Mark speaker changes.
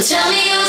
Speaker 1: Tell me who's